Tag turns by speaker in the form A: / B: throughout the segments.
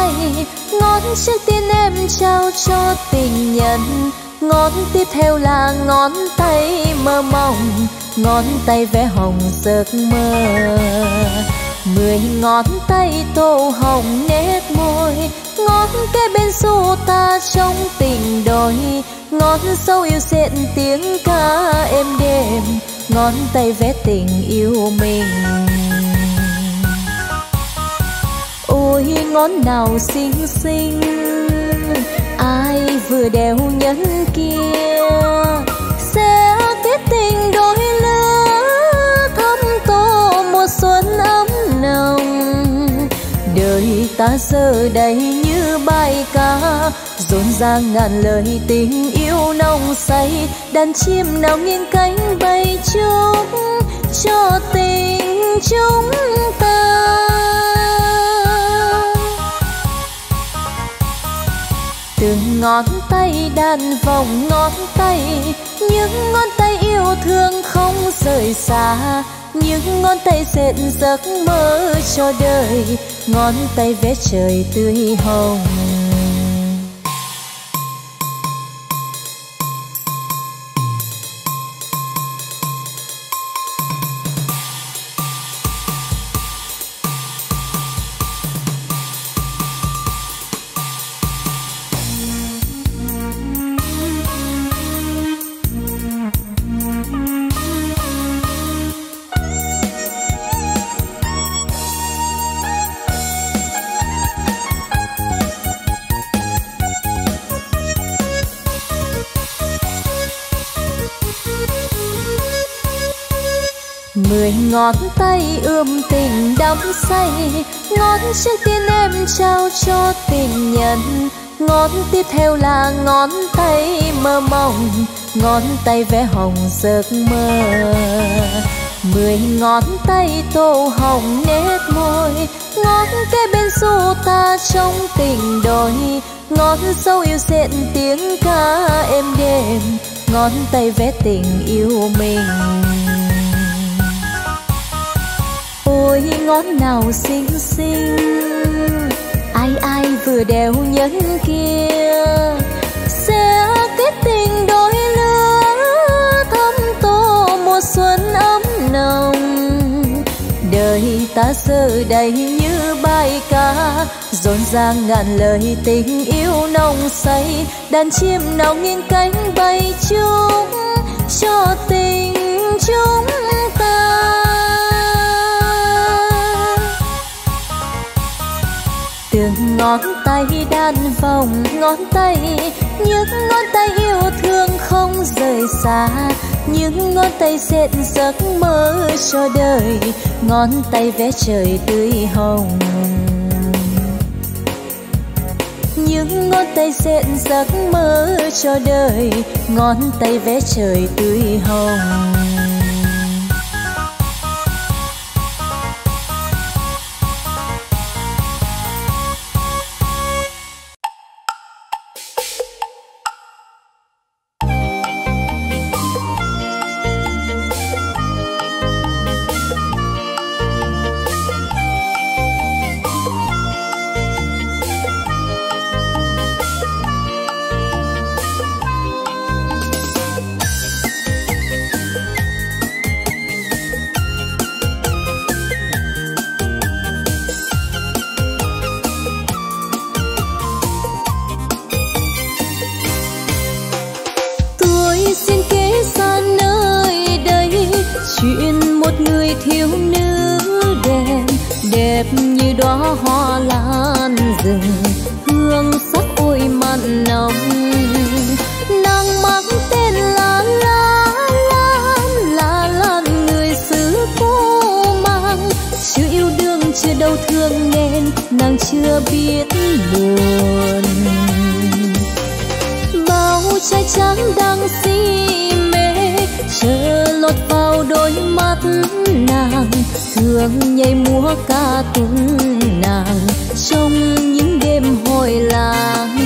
A: tay ngón trước tiên em trao cho tình nhân, ngón tiếp theo là ngón tay mơ mộng, ngón tay vẽ hồng giấc mơ. Mười ngón tay tô hồng nét môi, ngón kế bên xô ta trong tình đôi, ngón sâu yêu diện tiếng ca êm đềm, ngón tay vẽ tình yêu mình. Ôi, ngón nào xinh xinh, ai vừa đeo nhẫn kia? Sẽ kết tình đôi lứa, thắm tô mùa xuân ấm nồng. Đời ta giờ đây như bài ca, rộn ràng ngàn lời tình yêu nồng say. Đàn chim nào nghiêng cánh bay chúc cho tình chúng ta. Từng ngón tay đan vòng ngón tay. Những ngón tay yêu thương không rời xa. Những ngón tay dệt giấc mơ cho đời. Ngón tay vẽ trời tươi hồng ngón tay ươm tình đắm say, ngón trước tiên em trao cho tình nhân. Ngón tiếp theo là ngón tay mơ mộng, ngón tay vẽ hồng giấc mơ. Mười ngón tay tô hồng nét môi, ngón kế bên xô ta trong tình đôi. Ngón sâu yêu xện tiếng ca êm đềm, ngón tay vẽ tình yêu mình ôi, ngón nào xinh xinh. Ai ai vừa đeo nhẫn kia. Sẽ kết tình đôi lứa thắm tô mùa xuân ấm nồng. Đời ta giờ đây như bài ca, rộn ràng ngàn lời tình yêu nồng say. Đàn chim nào nghiêng cánh bay chung, cho tình chúng từng ngón tay đan vòng, ngón tay, những ngón tay yêu thương không rời xa, những ngón tay dệt giấc mơ cho đời, ngón tay vẽ trời tươi hồng. Những ngón tay dệt giấc mơ cho đời, ngón tay vẽ trời tươi hồng. Xin kể ra nơi đây. Chuyện một người thiếu nữ đẹp đẹp như đóa hoa lan rừng hương sắc ôi mặn nồng. Nàng mang tên là Lan lan là lan người xứ cô mang. Chưa yêu đương chưa đâu thương nên, nàng chưa biết buồn. Bao trai trắng đang si chờ lọt vào đôi mắt nàng thường nhảy múa ca tung nàng. Trong những đêm hồi làng,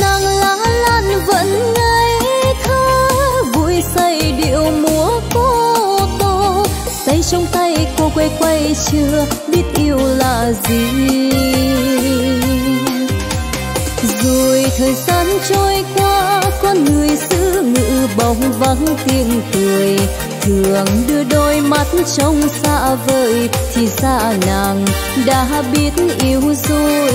A: nàng lá lan vẫn ngây thơ, vui say điệu múa cô tô. Say trong tay cô quay quay chưa biết yêu là gì. Rồi thời gian trôi qua, con người xưa bóng vắng tiếng cười. Thường đưa đôi mắt trông xa vời, thì ra nàng đã biết yêu rồi.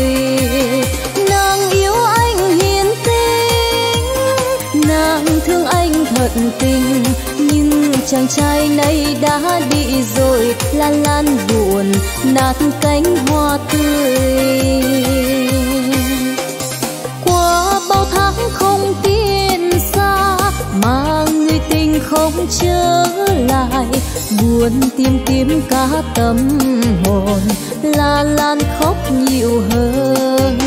A: Nàng yêu anh hiền tình, nàng thương anh thật tình. Nhưng chàng trai này đã đi rồi lan lan buồn, nát cánh hoa tươi. Không trở lại. Buồn tìm kiếm cả tâm hồn là lan khóc nhiều hơn.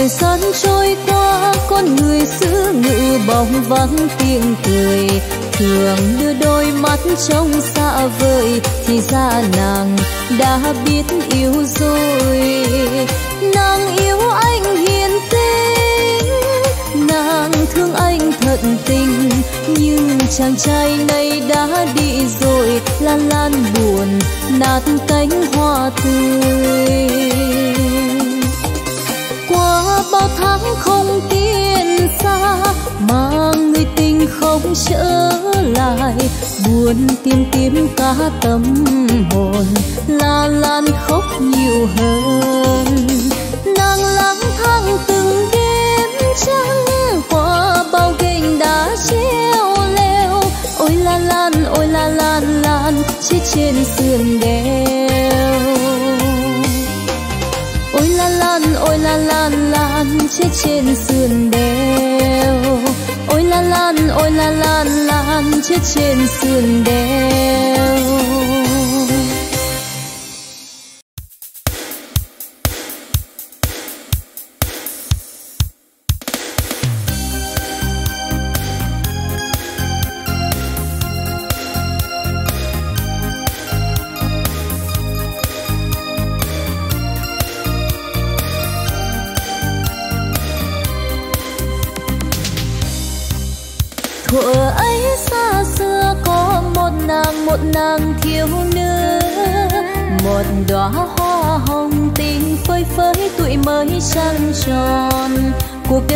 A: Thời gian trôi qua, con người xứ ngự bóng vắng tiếng cười. Thường đưa đôi mắt trông xa vời, thì ra nàng đã biết yêu rồi. Nàng yêu anh hiền tình nàng thương anh tận tình. Nhưng chàng trai này đã đi rồi, lan lan buồn, nát cánh hoa tươi qua bao tháng không tiên xa, mà người tình không trở lại. Buồn tìm kiếm cả tâm hồn là lan khóc nhiều hơn. Nàng lang thang từng đêm trắng qua bao gành đá treo leo. Ôi la lan, ôi la lan lan chết trên sườn đèn chết trên sườn đèo. Ôi la lan, ôi la lan lan chết trên sườn đèo.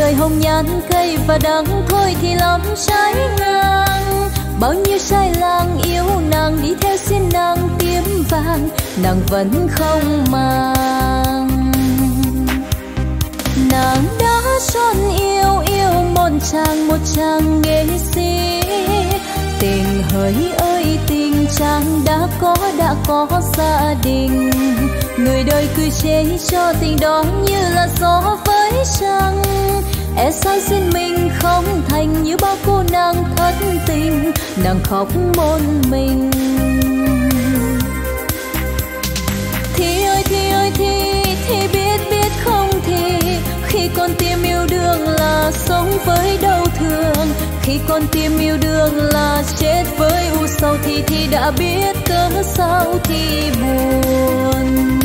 A: Cuộc đời hồng nhan cây và đắng thôi thì lắm trái ngang. Bao nhiêu sai lang yêu nàng đi theo xin nàng tím vàng, nàng vẫn không mang. Nàng đã chọn yêu yêu một chàng một chàng nghệ sĩ. Tình hỡi ơi, tình chàng đã có đã có gia đình. Người đời cứ chế cho tình đó như là gió với chăng e sao xin mình không thành như bao cô nàng thất tình? Nàng khóc một mình. Thì ơi thì ơi, thì thì biết biết không thì, khi con tim yêu đương là sống với đau thương. Khi con tim yêu đương là chết với u sầu thì thì đã biết cớ sao thì buồn.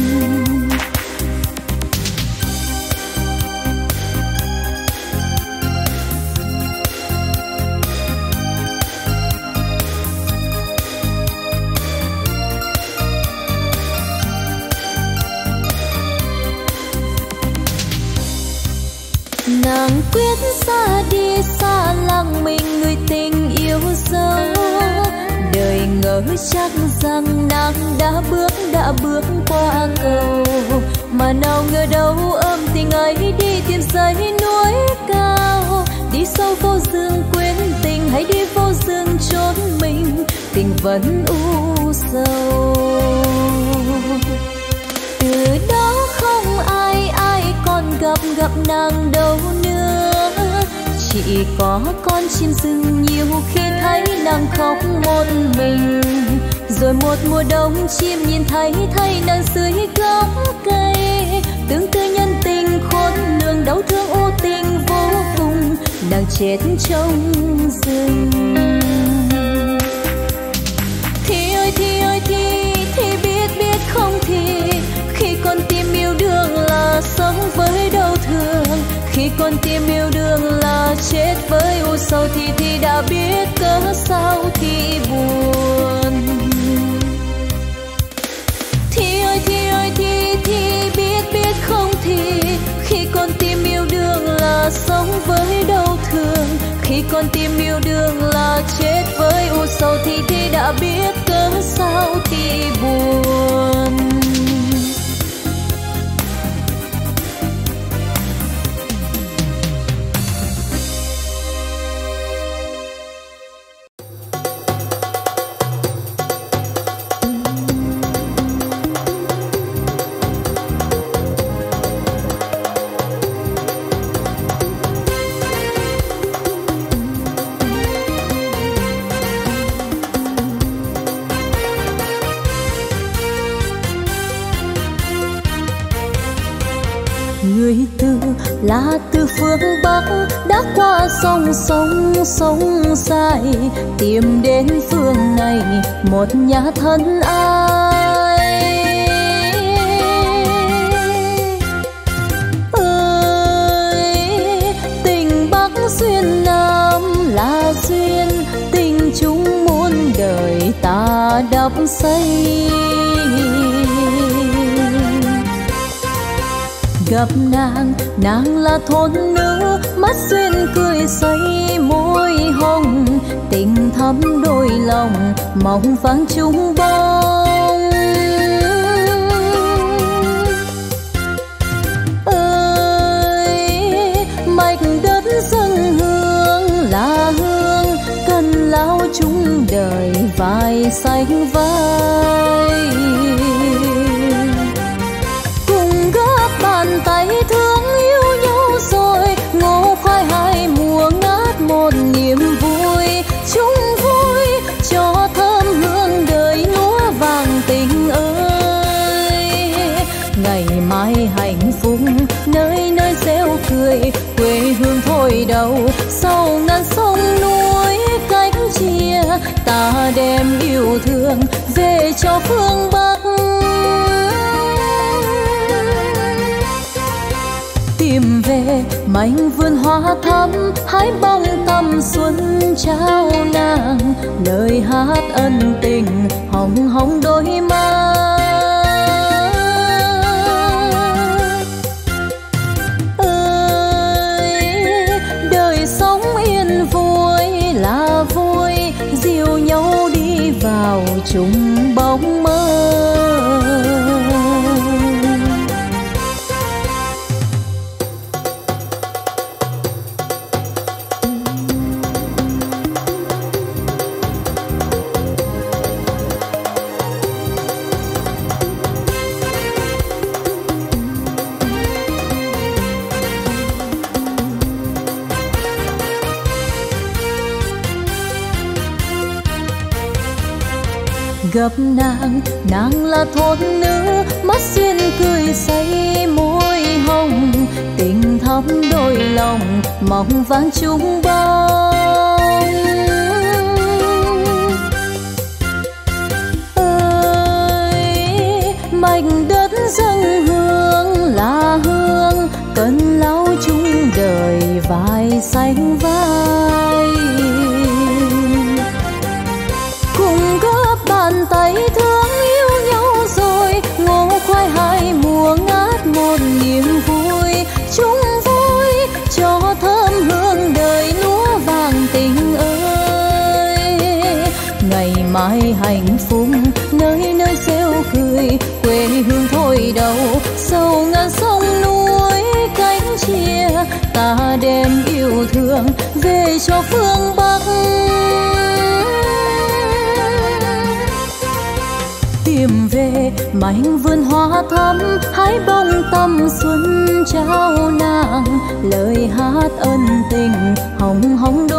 A: chắc rằng nàng đã bước đã bước qua cầu. Mà nào ngờ đâu ôm tình ấy đi tìm dãy núi cao. Đi sâu vô dương quên tình hãy đi vô dương trốn mình, tình vẫn u sầu. Từ đó không ai ai còn gặp gặp nàng đâu nữa chỉ có con chim rừng nhiều khi thấy nàng khóc một mình. Rồi một mùa đông chim nhìn thấy thấy nàng dưới gốc cây. Tương tư nhân tình khôn lường đau thương ô tình vô cùng, nàng chết trong rừng. Thì ơi thì ơi, thì khi con tim yêu đương là chết với u sầu thì thì đã biết cớ sao thì buồn. Thì ơi thì ơi thì thì biết biết không thì khi con tim yêu đương là sống với đau thương. Khi con tim yêu đương là chết với u sầu thì thì đã biết cớ sao thì buồn. Sông sông sông dài. Tìm đến phương này, một nhà thân ai? Ơi, tình bắc xuyên nam là duyên. Tình chúng muôn đời ta đắp xây gặp nàng nàng là thôn nữ xuyên cười say môi hồng, tình thắm đôi lòng, mong vang chung bóng. Ơi mạch đất dân hương là hương cần lao chung đời vai xanh vai. Đầu, sau ngàn sông núi cách chia ta đem yêu thương về cho phương bắc. Tìm về mảnh vườn hoa thắm, hái bông tâm xuân trao nàng, lời hát ân tình hồng hồng đôi mắt chung bóng mơ. Gặp nàng nàng là thôn nữ, mắt xuyên cười say môi hồng. Tình thắm đôi lòng, mong vang chung bóng. Ơi, mảnh đất dâng hương là hương cần lau chung đời vai xanh mảnh vườn hoa thắm, hái bông tâm xuân trao nàng. Lời hát ân tình hồng hồng đôi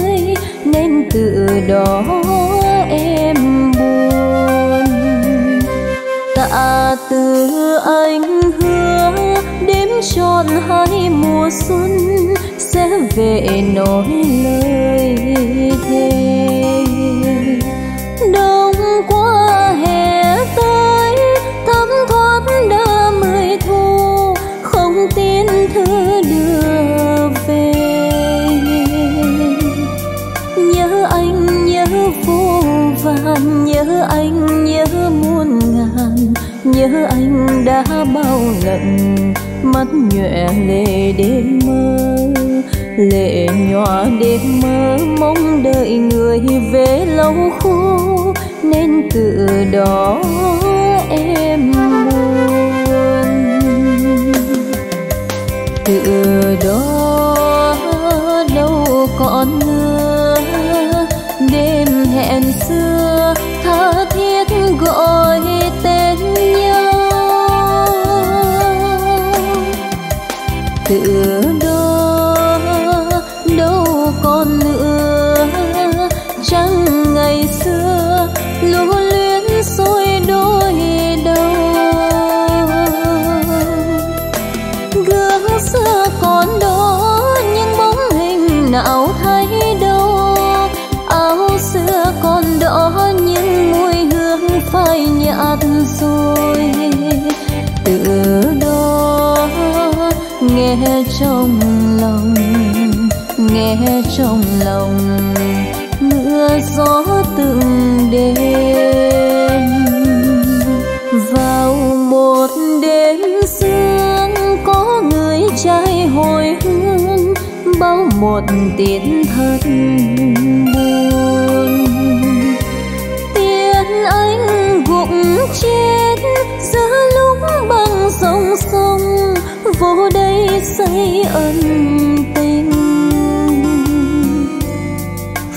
A: sao nên từ đó em buồn. Tạ từ anh hứa đêm tròn hai mùa xuân sẽ về nói lời thề giận mắt nhòe lệ đêm mơ lệ nhòa đêm mơ mong đợi người về lâu khô nên từ đó em buồn, từ đó đâu còn nữa tựa buồn tiền anh gục chết, giữa lúc băng sông sông, vô đây xây ân tình.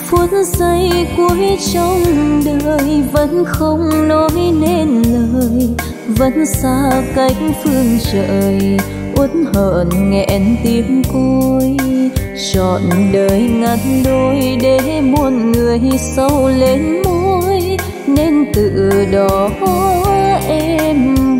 A: Phút giây cuối trong đời vẫn không nói nên lời, vẫn xa cách phương trời, uất hận nghẹn tim côi chọn đời ngắt đôi để muôn người sâu lên môi nên từ đó em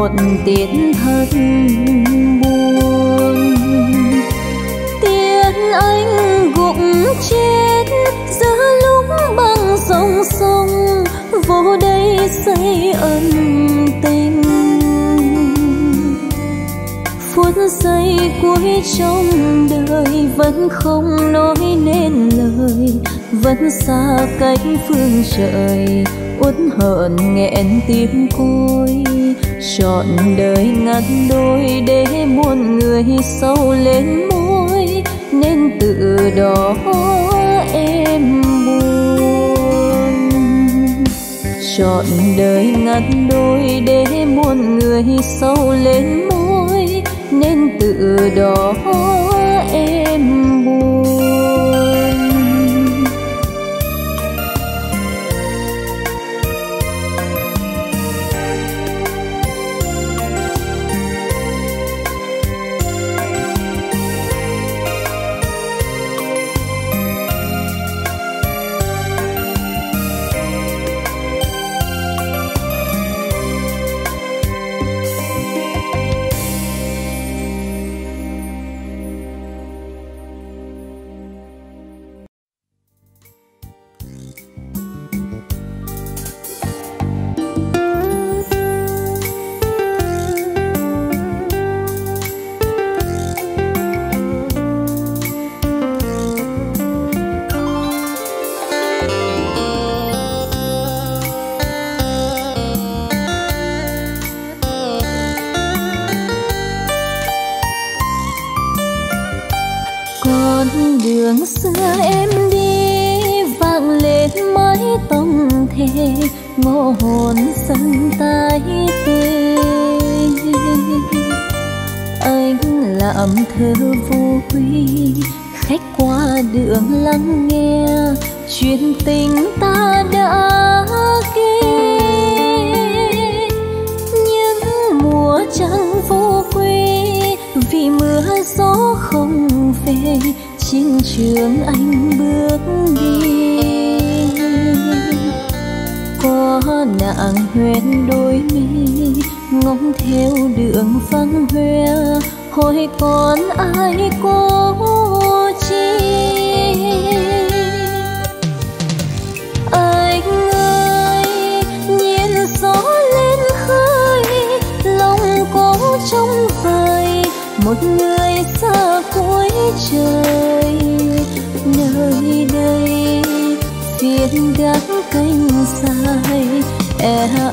A: một tiếng thân buồn. Tiền anh gục chết giữa lúc băng sông sông, vô đây xây ân tình. Phút giây cuối trong đời vẫn không nói nên lời, vẫn xa cách phương trời, uất hận nghẹn tim côi chọn đời ngắt đôi để muôn người sâu lên môi, nên từ đó em buồn. Chọn đời ngắt đôi để muôn người sâu lên môi, nên từ đó em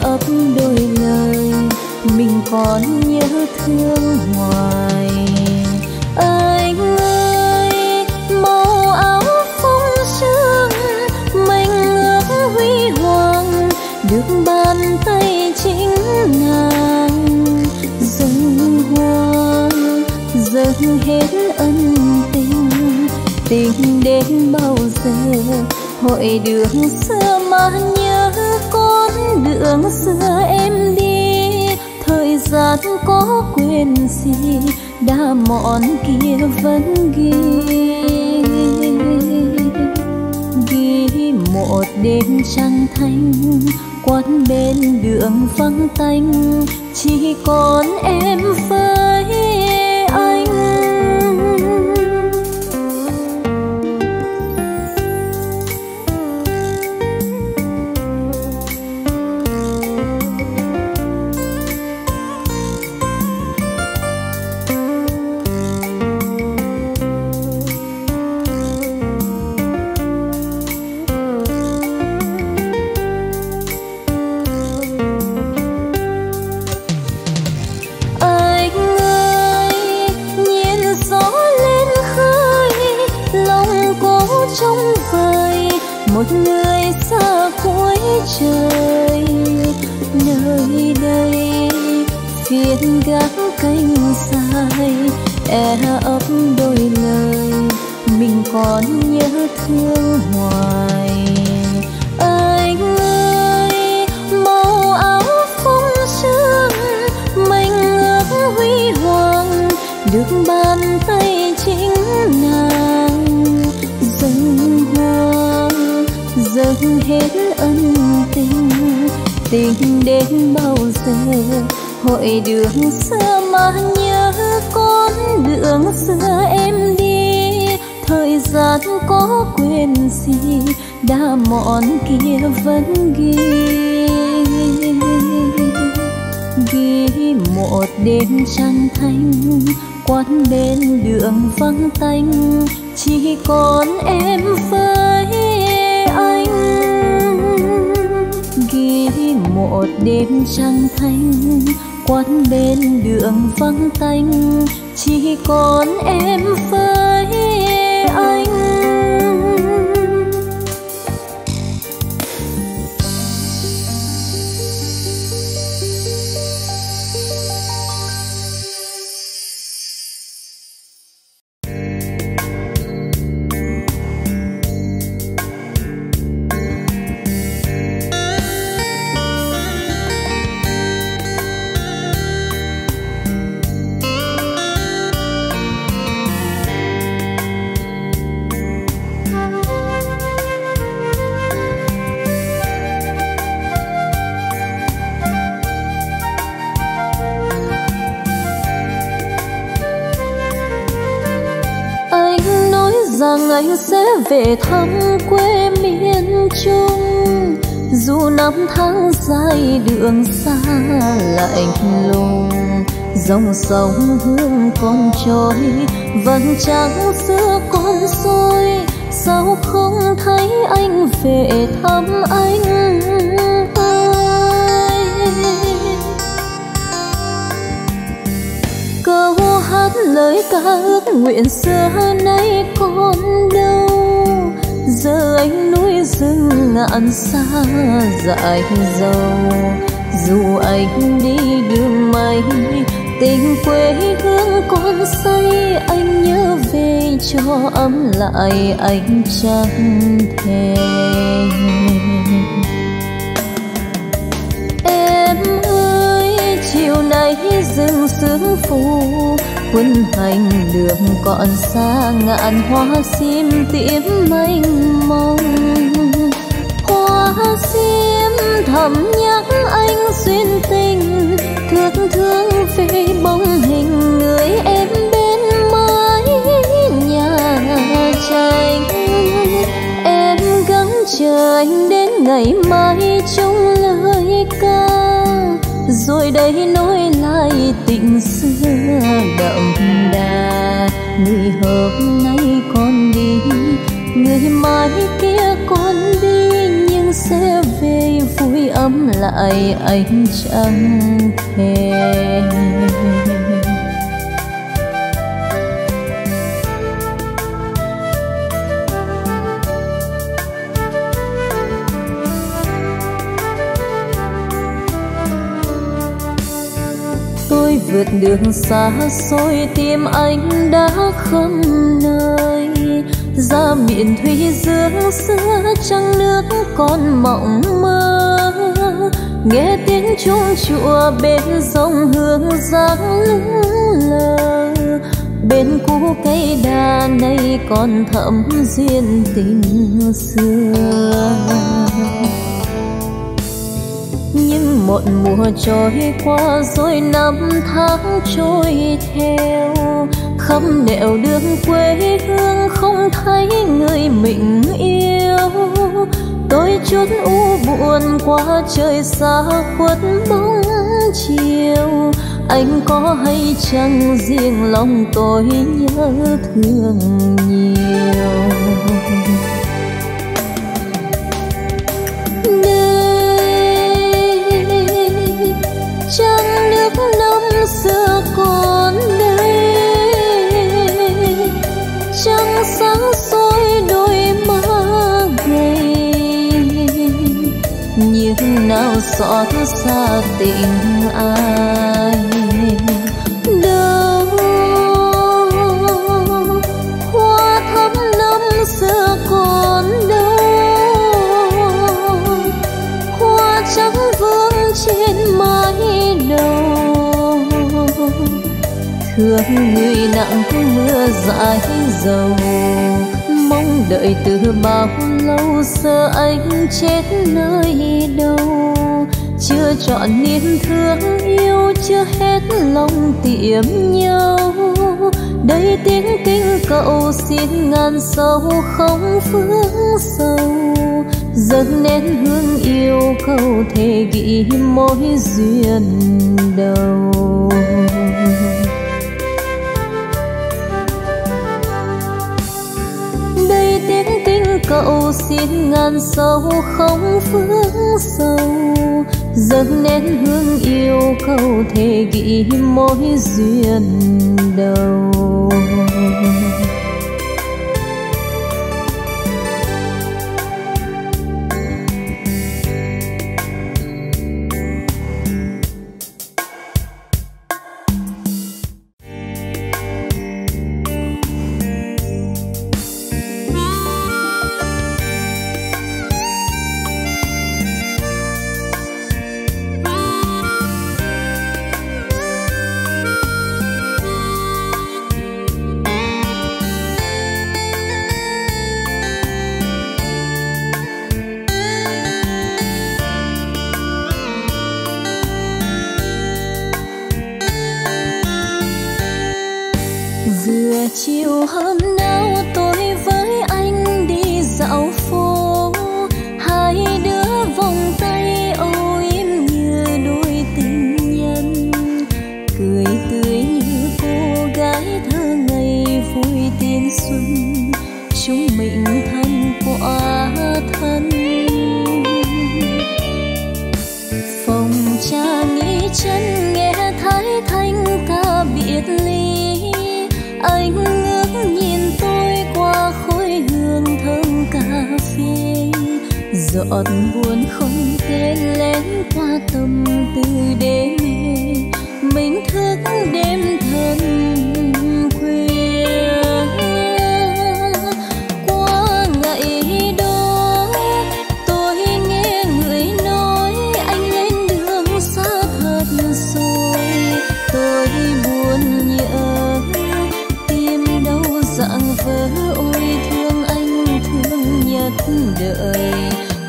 A: ấp đôi lời, mình còn nhớ thương hoài. Anh ơi, màu áo phong sương mình ước huy hoàng, được bàn tay chính nàng. Dâng hoa dâng hết ân tình tình đến bao giờ, hội đường xưa mà nhớ đường xưa em đi. Thời gian có quên gì, đã mòn kia vẫn ghi. Ghi một đêm trăng thanh, quán bên đường vắng tanh. Chỉ còn em với bên vắng tanh, chỉ còn em với anh. Ghi một đêm trăng thanh, quán bên đường vắng tanh, chỉ còn em với anh. Về thăm quê miền trung. Dù năm tháng dài đường xa lạnh lùng, dòng sông hương con trôi, vầng trăng xưa con sôi sao không thấy anh về thăm anh câu hát lời ca ước nguyện xưa nay còn đâu? Giờ anh núi rừng ngạn xa dại dầu dù anh đi đường mây, tình quê hương con say, anh nhớ về cho ấm lại anh chẳng thề em ơi, chiều nay rừng sương phủ quân hành đường còn xa ngàn hoa sim tím mênh mông. Hoa sim thầm nhắc anh duyên tình thương thương về bóng hình người em bên mái nhà tranh. Em gắng chờ anh đến ngày mai trong lời ca, rồi đây nối lại đậm đà. Người hôm nay con đi, người mai kia con đi, nhưng sẽ về vui ấm lại anh chẳng thèm vượt đường xa xôi tim anh đã không nơi. Ra miền thủy dương, xưa trăng nước còn mộng mơ. Nghe tiếng chuông chùa bên sông hương dáng lững lờ bên cũ cây đa nay còn thầm duyên tình xưa. Một mùa trôi qua rồi năm tháng trôi theo. Khắp nẻo đường quê hương không thấy người mình yêu. Tôi chút u buồn qua trời xa khuất bóng chiều. Anh có hay chăng riêng lòng tôi nhớ thương nhiều? Nào xót xa tình ai. Đâu hoa thắm năm xưa còn đâu. Hoa trắng vương trên mái đầu thương người nặng mưa dãi dầu đợi từ bao lâu giờ anh chết nơi đâu? Chưa chọn niềm thương yêu, chưa hết lòng tiệm nhau. Đây tiếng kinh cậu xin ngàn sâu không phương sâu. Dâng nên hương yêu cầu thể ghi mối duyên đầu. Cậu xin ngàn sâu không phương sâu. Dâng nén hương yêu cầu thể ghi mối duyên đầu.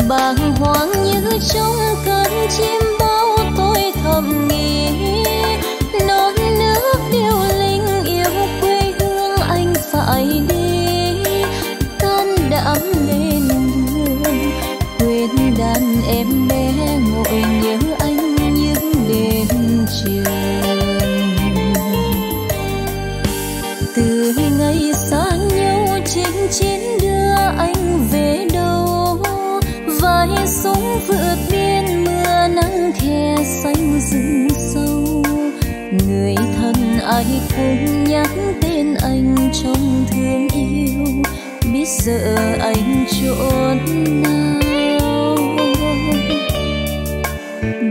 B: Bàng hoàng như trong cơn chim ai
A: cũng nhắc tên anh trong thương yêu. Biết giờ anh trốn nào.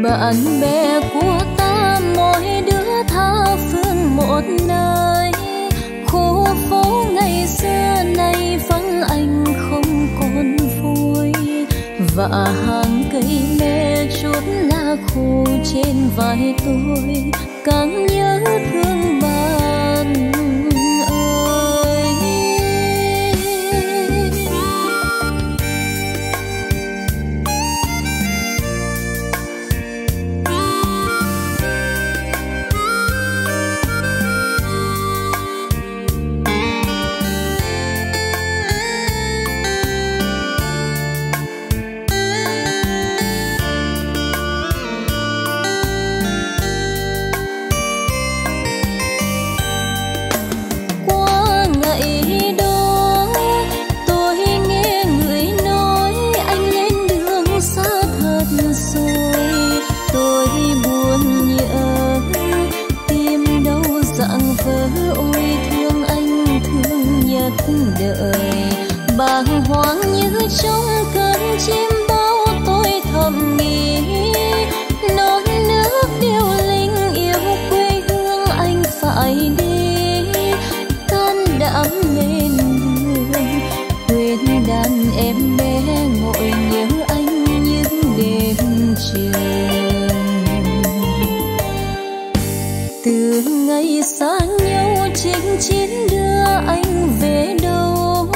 A: Bạn bè của ta mỗi đứa tha phương một nơi. Khu phố ngày xưa nay vắng anh không còn vui. Và hàng cây me chốt lá khô trên vai tôi. Càng nhớ thương ngày xa nhau trên chiến đưa anh về đâu?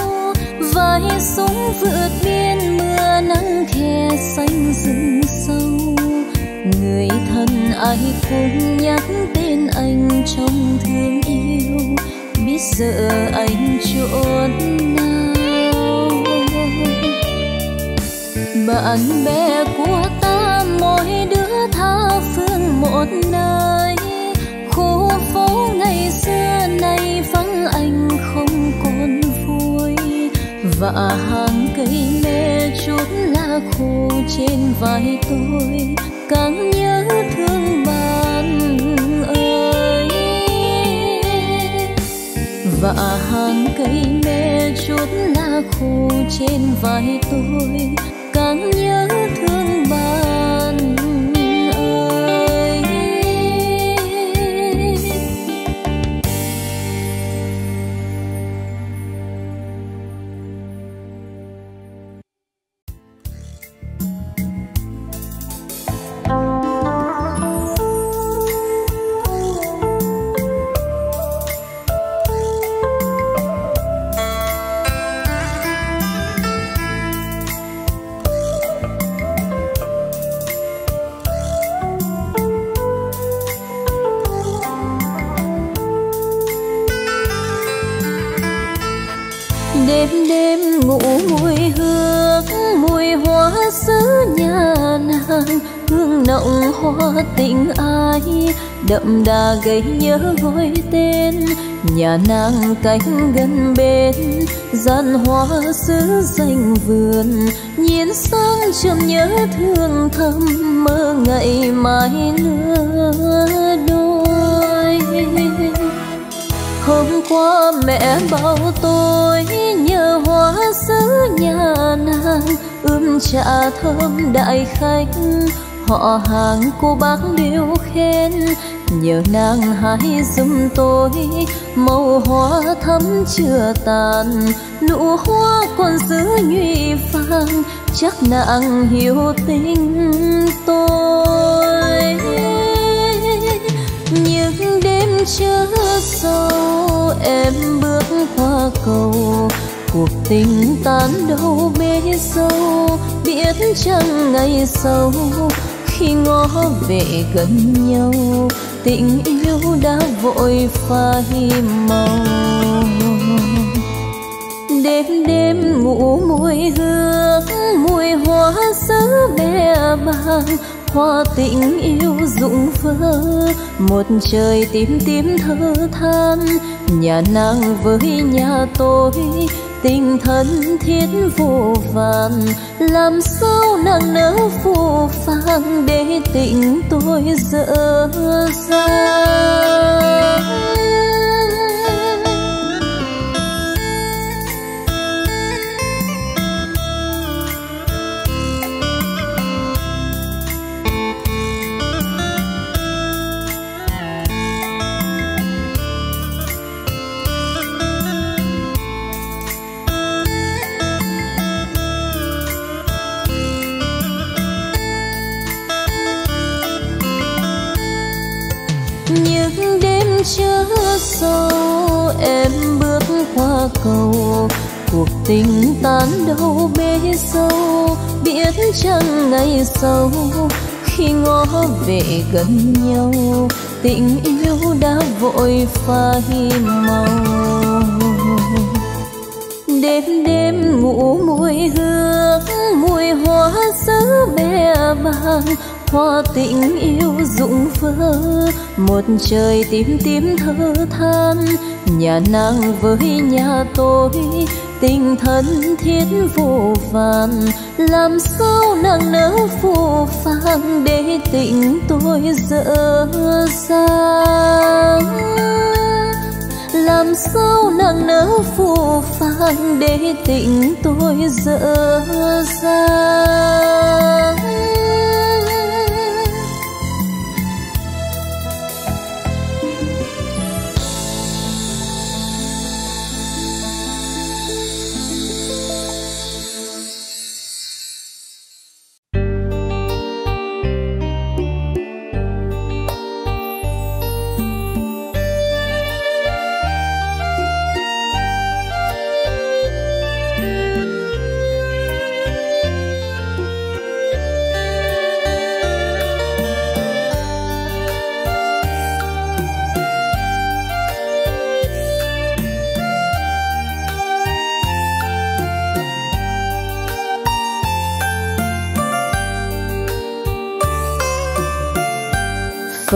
A: Vai súng vượt biên, mưa nắng khe xanh rừng sâu. Người thân ai cũng nhắc tên anh trong thương yêu. Biết giờ anh trốn nào. Bạn bè của ta, mỗi đứa tha phương một nơi ngày xưa nay vắng anh không còn vui. Và hàng cây me chút lá khô trên vai tôi, càng nhớ thương bạn ơi. Và hàng cây me chút lá khô trên vai tôi, càng nhớ thương bạn đậm đà gây nhớ gọi tên nhà nàng cánh gần bên gian hoa sứ danh vườn, nhìn sang chợt nhớ thương thầm, mơ ngày mai lứa đôi. Hôm qua mẹ bảo tôi nhờ hoa sứ nhà nàng, ươm trà thơm đại khách họ hàng cô bác đều khen nhờ nàng hái giúp tôi màu hoa thắm chưa tàn, nụ hoa còn giữ nhụy vàng chắc nàng hiểu tình tôi. Những đêm chưa sâu em bước qua cầu. Cuộc tình tan đâu bê sâu, biết chăng ngày sau khi ngó về gần nhau tình yêu đã vội phai màu. Đêm đêm ngủ mùi hương, mùi hoa sứ bè bàng. Hoa tình yêu rụng vỡ một trời tím tím thơ than. Nhà nàng với nhà tôi tình thân thiết vô vàn, làm sao nàng nỡ phù phàng để tình tôi dở dang? Câu cầu cuộc tình tan đâu bê sâu, biết chăng ngày sau khi ngó về gần nhau, tình yêu đã vội phai màu. Đêm đêm ngủ mùi hương, mùi hoa sứ bè vàng, hoa tình yêu rụng vỡ một trời tím tím thơ than nhà nàng với nhà tôi. Tình thân thiết vô vàn, làm sao nàng nỡ phù phàng để tình tôi dở dang? Làm sao nàng nỡ phù phàng để tình tôi dở dang?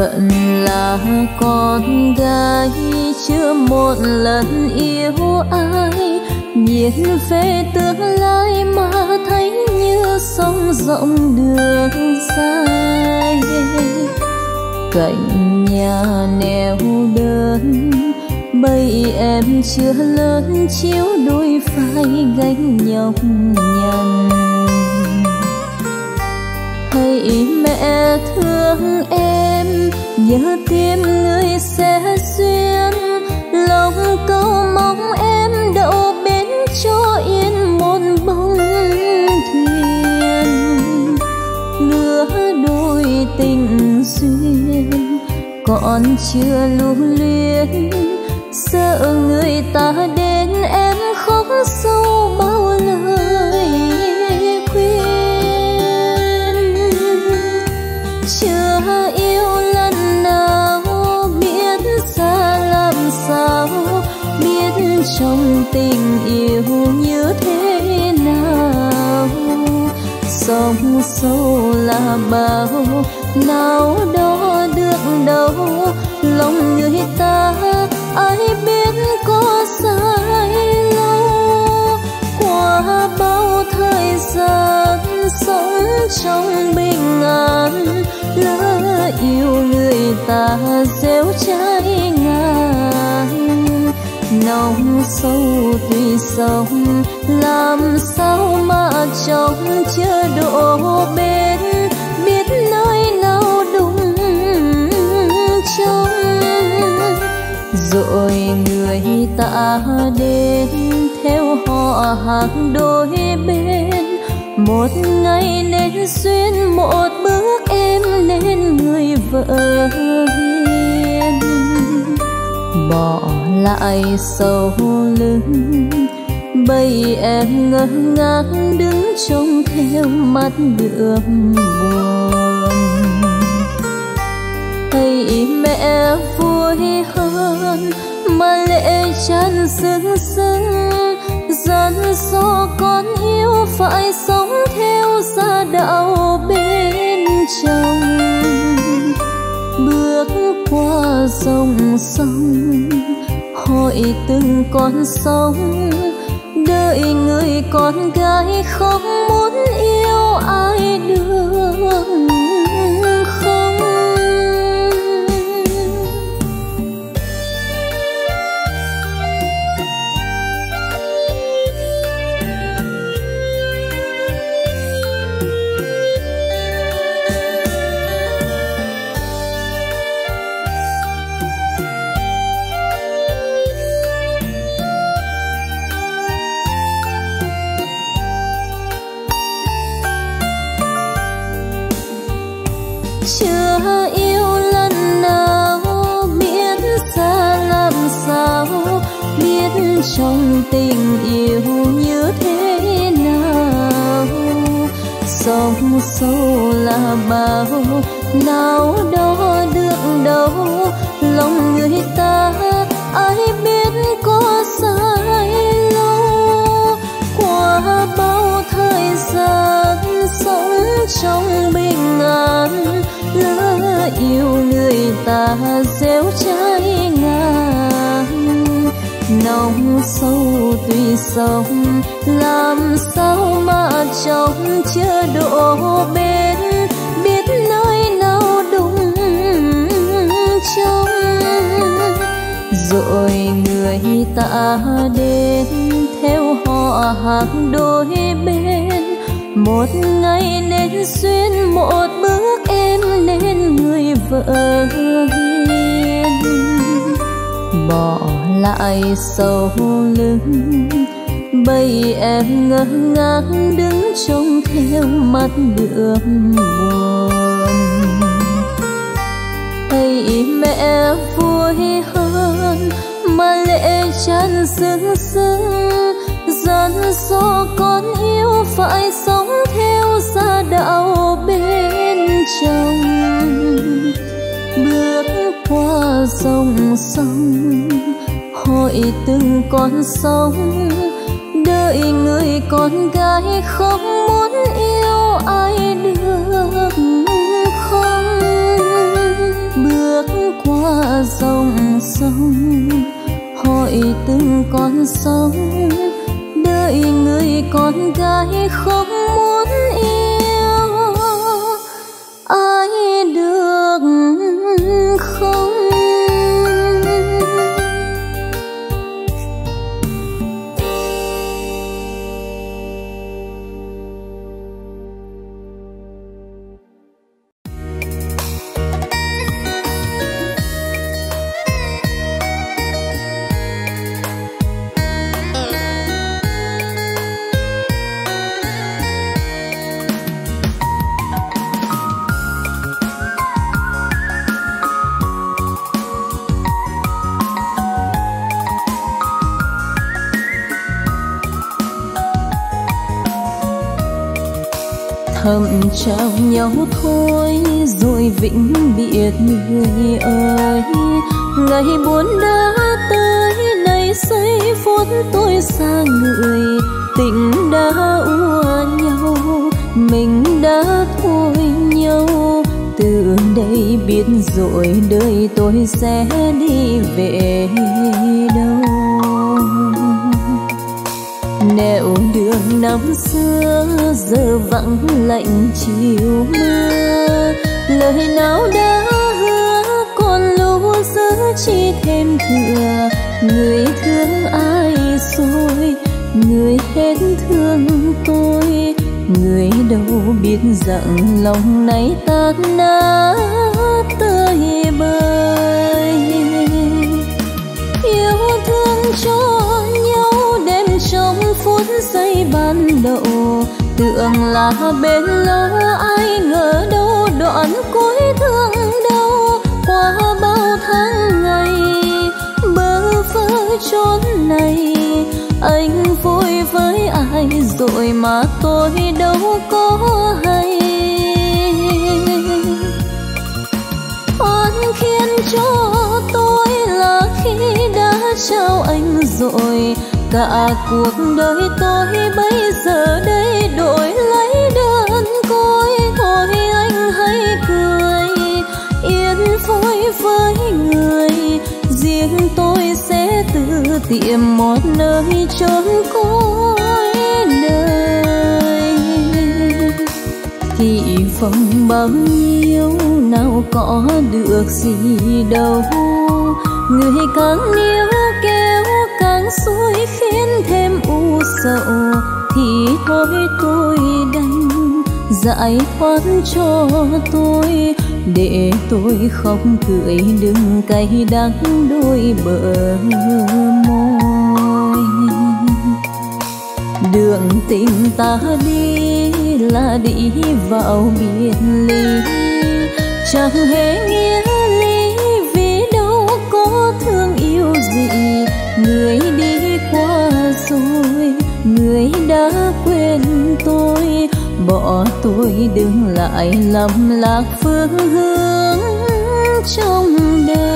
A: Phận là con gái, chưa một lần yêu ai. Nhìn về tương lai mà thấy như sông rộng đường dài. Cạnh nhà neo đơn bây em chưa lớn, chiếu đôi vai gánh nhọc nhằn hãy mẹ thương em, nhớ tim người sẽ duyên. Lòng câu mong em đậu bến cho yên một bóng thuyền. Lứa đôi tình duyên còn chưa lưu luyến, sợ người ta đến em khóc sâu bao, nào đó được đâu, lòng người ta ai biết có sai lâu. Qua bao thời gian sống trong bình an, lỡ yêu người ta gieo trái ngang nóng sâu tùy sông làm sao mà trong chưa đổ bên ta đến theo họ hàng đôi bên. Một ngày nên duyên, một bước em nên người vợ hiền. Bỏ lại sau lưng, bây em ngơ ngác đứng trông theo mắt đượm buồn. Thầy mẹ lệ chan sưng sưng gian do con yêu phải sống theo gia đạo bên chồng. Bước qua dòng sông, hỏi từng con sông, đợi người con gái ta đến theo họ hàng đôi bên. Một ngày nên xuyên một bước em nên người vợ hiền. Bỏ lại sau lưng, bây em ngơ ngác đứng trông theo mắt đường buồn. Thấy mẹ vui hơn mà lệ tràn sưng sưng gian do con yêu phải sống theo gia đạo bên chồng bước qua dòng sông hỏi từng con sông, đợi người con gái không muốn yêu ai được không? Bước qua dòng sông hỏi từng con sống, đợi người con gái không nhau thôi, rồi vĩnh biệt người ơi. Ngày buồn đã tới này giây phút tôi xa người. Tình đã ua nhau, mình đã thôi nhau. Từ đây biết rồi đời tôi sẽ đi về đâu. Đường năm xưa, giờ vắng lạnh chiều mưa lời nào đã hứa, còn lưu giữ chi thêm thừa. Người thương ai rồi người hết thương tôi. Người đâu biết rằng lòng này tan nát tơi bời. Yêu thương cho phút giây ban đầu tưởng là bên lâu ai ngờ đâu, đoạn cuối thương đau qua bao tháng ngày. Bơ vơ chốn này, anh vui với ai rồi mà tôi đâu có hay? Oan khiến cho tôi là khi đã trao anh rồi cả cuộc đời tôi bây giờ đây đổi lấy đơn côi. Thôi anh hãy cười, yên vui với người. Riêng tôi sẽ tự tìm một nơi chốn cuối đời. Kỳ vọng bao nhiêu nào có được gì đâu. Người càng yêu càng xuôi khiến thêm u sầu, thì thôi tôi đành giải thoát cho tôi. Để tôi không cười đừng cay đắng đôi bờ môi. Đường tình ta đi là đi vào biệt ly, chẳng hề nghĩa lý vì đâu có thương yêu gì. Người đã quên tôi. Bỏ tôi đứng lại lầm lạc phương hướng trong đời.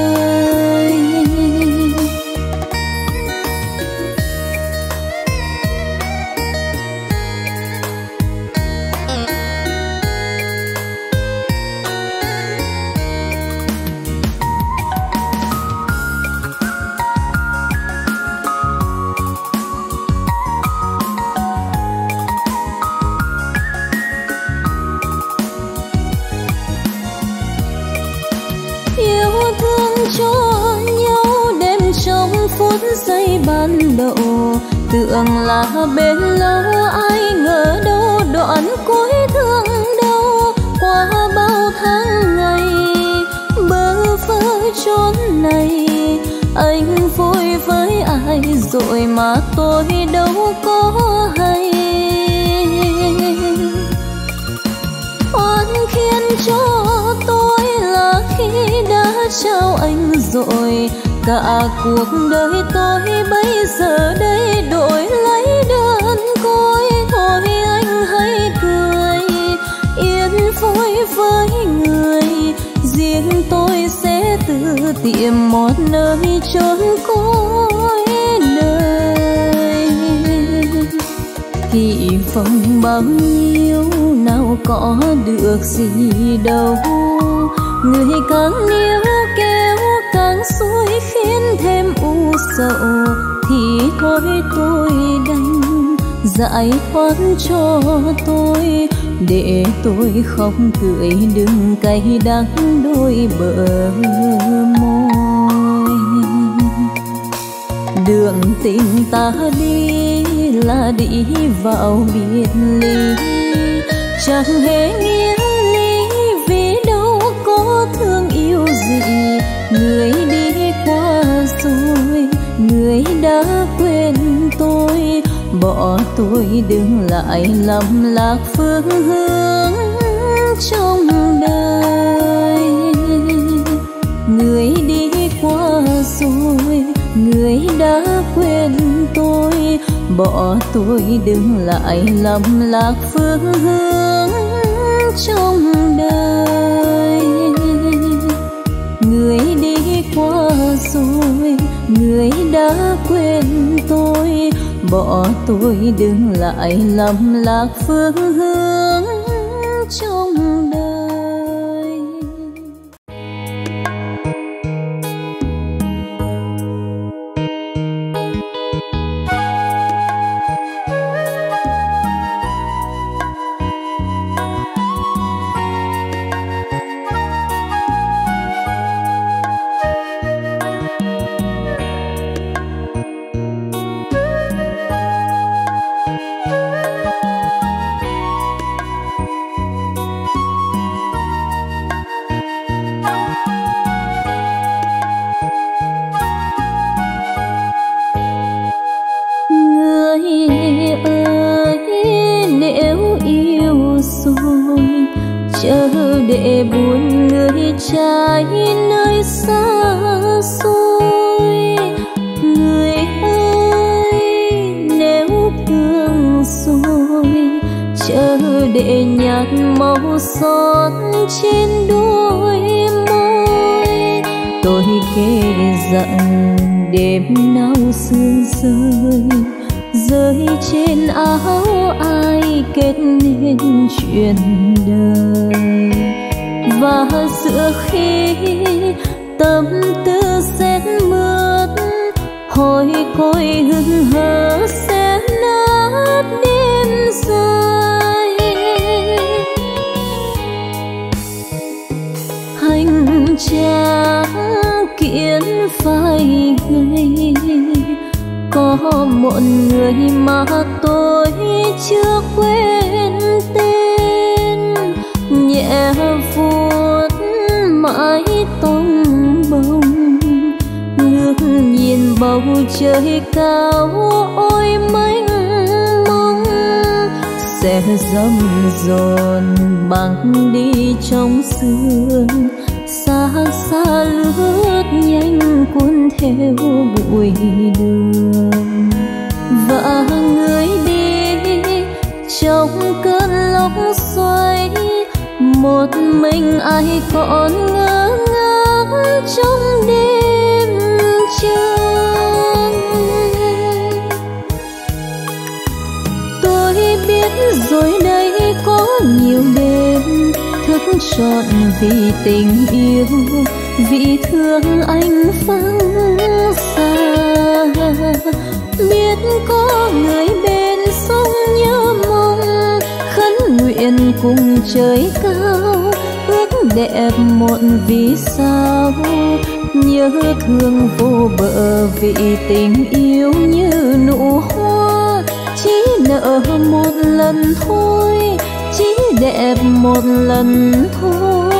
A: Tưởng là bên lâu ai ngờ đâu, đoạn cuối thương đâu qua bao tháng ngày, bơ vơ chốn này, anh vui với ai rồi mà tôi đâu có hay? Oan khiến cho tôi là khi đã trao anh rồi cả cuộc đời tôi bây giờ đây đổi lấy đơn côi. Thôi anh hãy cười, yên vui với người. Riêng tôi sẽ tự tìm một nơi chốn cuối đời kỳ vọng bao nhiêu nào có được gì đâu. Người càng yêu dậu thì thôi tôi đành giải thoát cho tôi. Để tôi không cười đừng cay đắng đôi bờ môi. Đường tình ta đi là đi vào biệt ly. Chẳng hề nghĩa lý vì đâu có thương yêu gì. Đã quên tôi. Bỏ tôi đứng lại lầm lạc phương hướng trong đời người đi qua rồi, người đã quên tôi. Bỏ tôi đứng lại lầm lạc phương hướng trong đời người đi qua rồi người đã quên tôi bỏ tôi đứng lại lầm lạc phương hướng cho khúc xoay, một mình ai còn ngơ ngác trong đêm trăng. Tôi biết rồi đây có nhiều đêm, thức trọn vì tình yêu, vì thương anh vắng xa. Biết có người bên sống nhau cùng trời cao, ước đẹp một vì sao? Nhớ thương vô bờ vì tình yêu như nụ hoa, chỉ nợ một lần thôi, chỉ đẹp một lần thôi.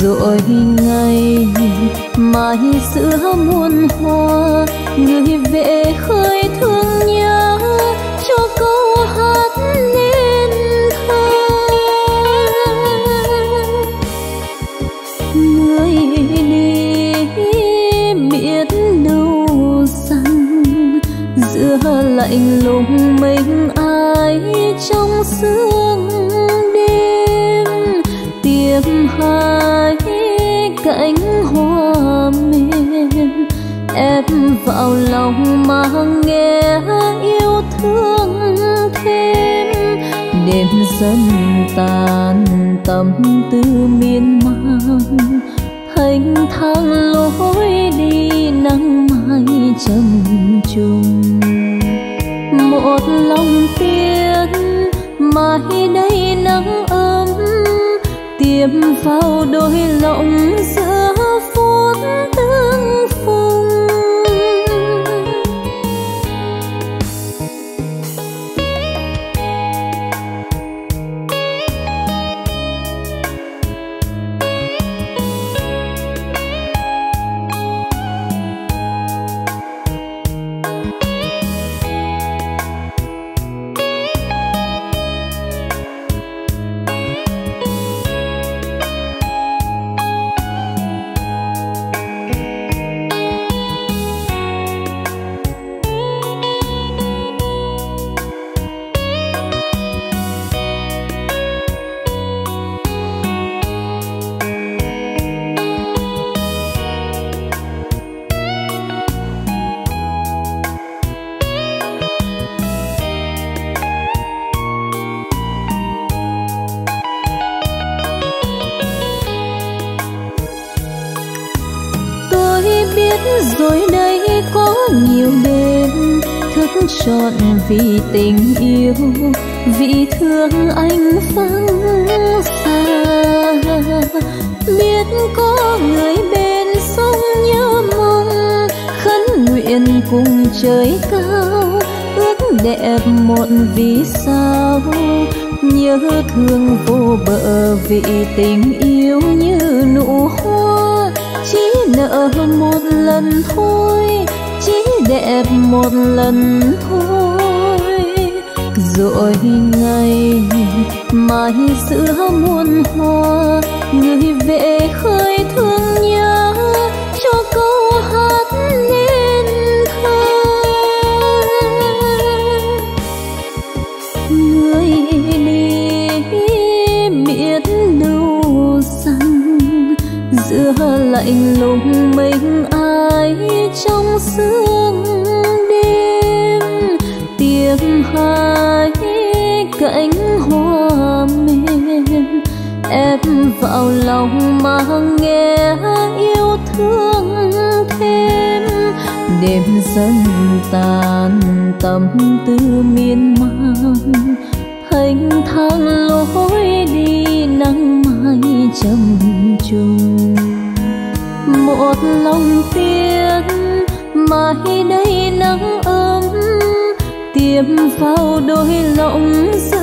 A: Rồi ngày mai giữa muôn hoa, người về khơi lạnh lùng mình ai trong sương đêm. Tiếc hai cánh hoa mềm, ép vào lòng mà nghe yêu thương thêm. Đêm dần tàn tâm tư miên man thành thang lối vào đôi lòng vì tình yêu, vì thương anh vắng xa. Biết có người bên sông nhớ mong, khấn nguyện cùng trời cao. Ước đẹp một vì sao, nhớ thương vô bờ vì tình yêu như nụ hoa. Chỉ nợ một lần thôi, chỉ đẹp một lần thôi rồi ngày mai giữa muôn hoa người về khơi thương nhớ, cho câu hát nên thơ người đi biết lưu xanh, giữa lạnh lùng mình vào lòng mà nghe yêu thương thêm. Đêm dần tàn tâm tư miên man, thanh thang lối đi nắng mai trầm trùng. Một lòng tiếc mai đây nắng ấm, tiêm vào đôi lòng giữa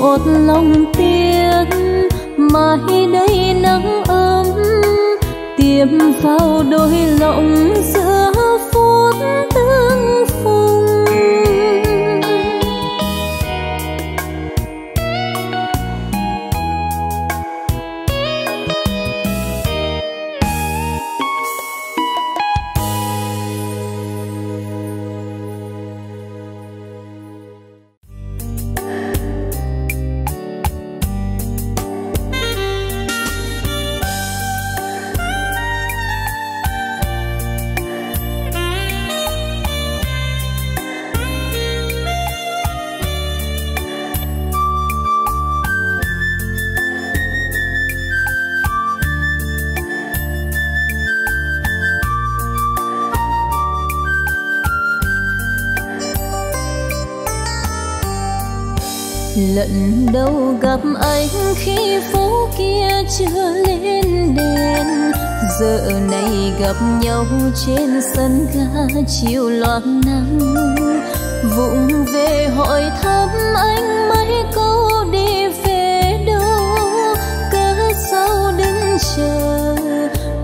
A: một lòng tiếc mai đây nắng ấm, tiêm vào đôi lòng giữa phút tương phút. Đâu gặp anh khi phố kia chưa lên đèn. Giờ này gặp nhau trên sân ga chiều loạn nắng vụng về hỏi thăm anh mấy câu đi về đâu? Cớ sao đứng chờ?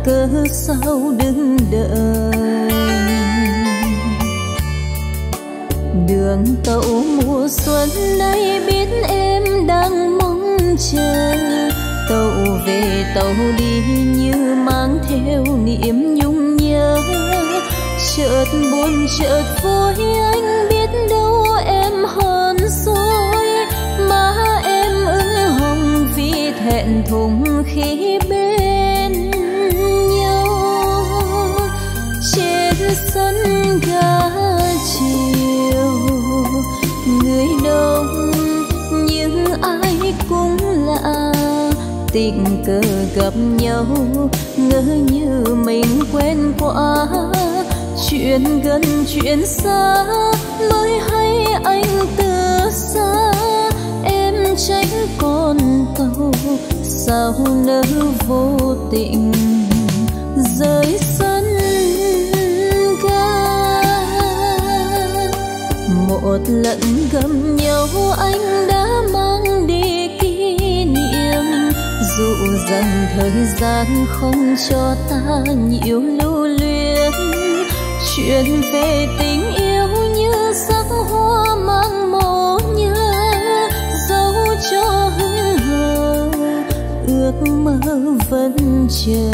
A: Cớ sao đứng đợi? Đường tàu mùa xuân nay biết tàu đi như mang theo niềm nhung nhớ. Chợt buồn, chợt vui, anh biết đâu em hơn rồi. Mà em ửng hồng vì thẹn thùng khi bên nhau. Trên sân ga tình cờ gặp nhau, ngỡ như mình quen quá. Chuyện gần chuyện xa mới hay anh từ xa. Em tránh con tàu, sao nỡ vô tình rơi sân ga? Một lần gặp rằng thời gian không cho ta nhiều lưu luyến. Chuyện về tình yêu như sắc hoa mang màu nhớ dấu cho hững hờ ước mơ vẫn chờ.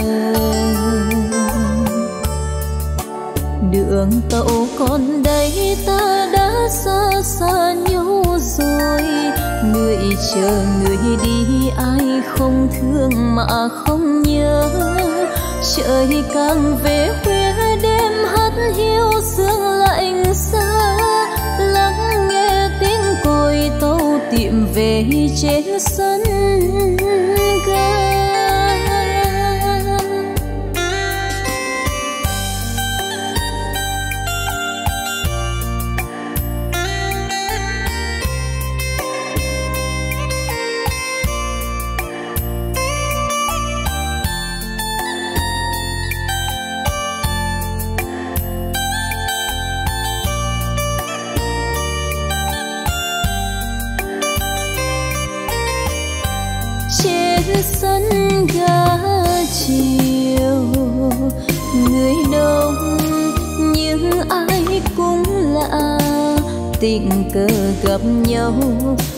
A: Đường tàu còn đây, ta đã xa xa nhau rồi người chờ người đi, ai không thương mà không nhớ. Trời càng về khuya, đêm hắt hiu sương lạnh xa. Lắng nghe tiếng còi tàu tiệm về trên sân ga tình cờ gặp nhau,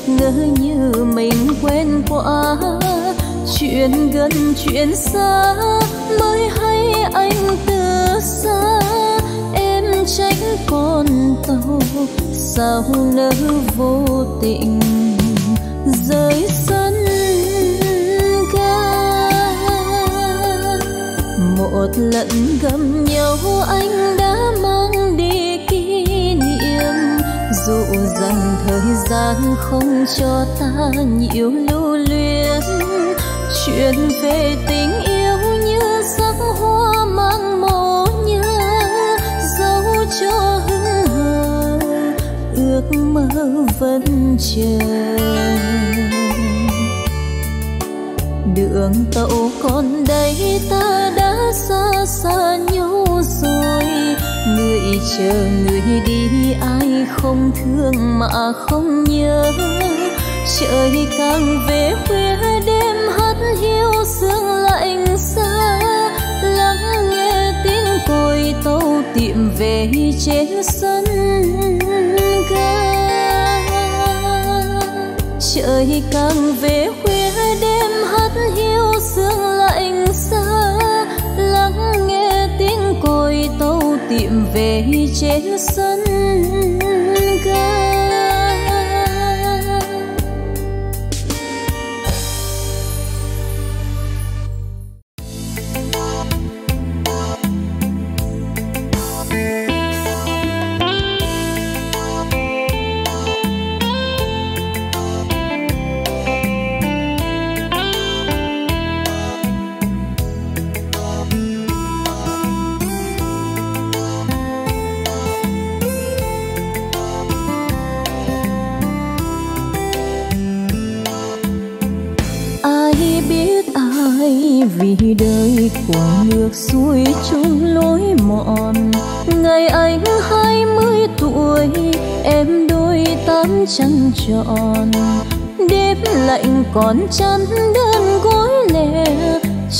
A: ngỡ như mình quen quá. Chuyện gần, chuyện xa, mới hay anh từ xa. Em tránh con tàu, sao nỡ vô tình rơi sân ga? Một lần gặp nhau, anh rằng thời gian không cho ta nhiều lưu luyến. Chuyện về tình yêu như sắc hoa mang màu nhớ dấu cho hững hờ ước mơ vẫn chờ. Đường tàu còn đây, ta đã xa xa nhau rồi. Người chờ người đi, ai không thương mà không nhớ. Trời càng về khuya, đêm hắt hiu sương lạnh xa. Lắng nghe tiếng còi tàu tiệm về trên sân ga. Trời càng về khuya, đêm hắt hiu sương lạnh xa. Lắng nghe tiếng còi tàu tiệm về trên sân trăng tròn. Đêm lạnh còn chăn đơn gối lẻ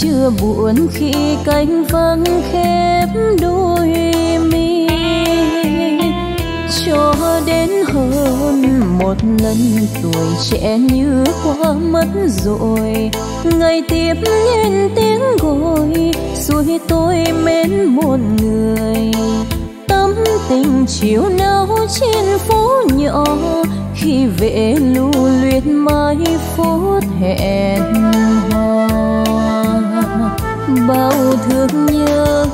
A: chưa buồn khi cánh vắng khép đôi mi. Cho đến hơn một lần tuổi trẻ như qua mất rồi, ngày tiếp lên tiếng gọi xuôi tôi mến một người. Tâm tình chiều nâu trên phố nhỏ khi về lưu luyến mai phút hẹn hò. Bao thương nhớ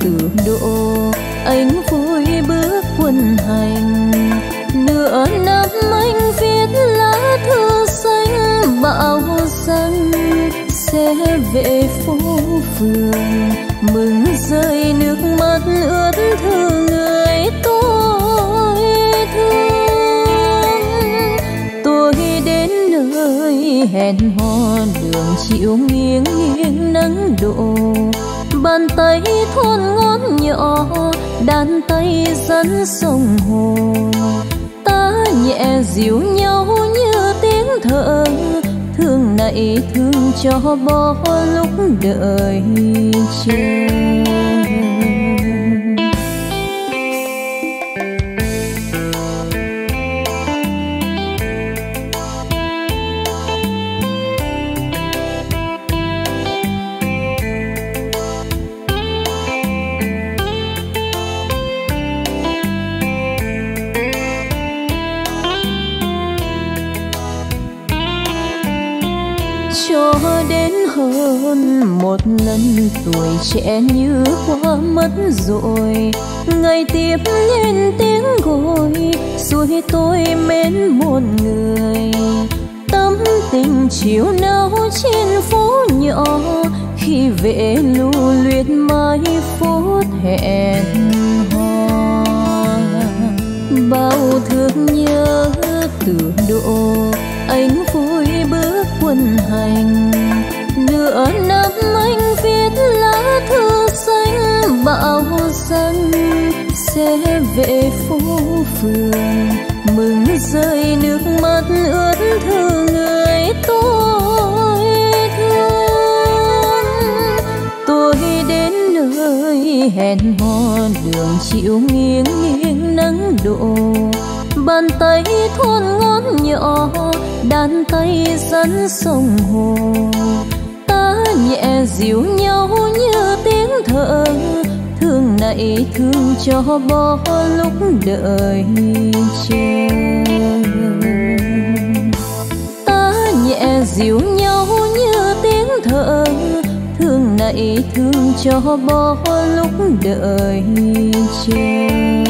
A: từ độ, anh vui bước quân hành. Nửa năm anh viết lá thư xanh bão xanh sẽ về phố phường, mừng rơi chiều nghiêng nghiêng nắng đổ. Bàn tay thon ngón nhỏ, đàn tay dẫn sông hồ ta nhẹ dịu nhau như tiếng thở, thương này thương cho bao lúc đợi chờ. Hơn một lần tuổi trẻ như qua mất rồi. Ngày tiếp lên tiếng gọi rồi tôi mến một người. Tâm tình chiều nào trên phố nhỏ, khi về lưu luyến mãi phút hẹn hò. Bao thương nhớ từ độ, anh vui bước quân hành. Dân xanh sẽ về phố phường. Mừng rơi nước mắt ướt thư người tôi thương. Tôi đến nơi hẹn hò, đường chịu nghiêng nghiêng nắng đổ. Bàn tay thon ngón nhỏ, đàn tay dẫn sông hồ. Ta nhẹ dịu nhau như tiếng thở thương này thương cho bỏ lúc đợi chờ ta nhẹ dịu nhau như tiếng thở, thương này thương cho bỏ lúc đợi chờ